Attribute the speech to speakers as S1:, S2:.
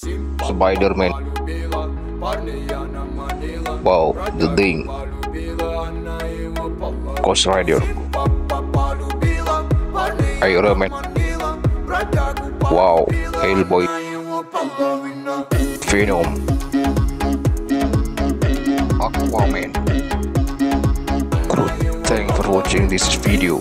S1: Spider-Man. Wow, the thing. Ghost Rider. Iron Man. Wow, Hellboy. Venom. Aquaman. Good. Thanks for watching this video.